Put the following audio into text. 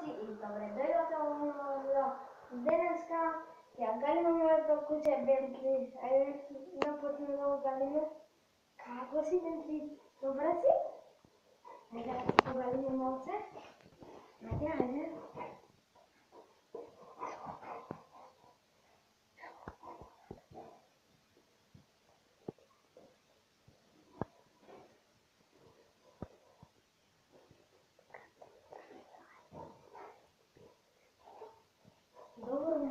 гledalci i dobre dojdete ovo Денеска ја галиме моето куќе Бентли. Ајде да почнеме да го галиме. Како си Бентли? Добра си? Ајде да се погалиме малце. Ајде, ајде.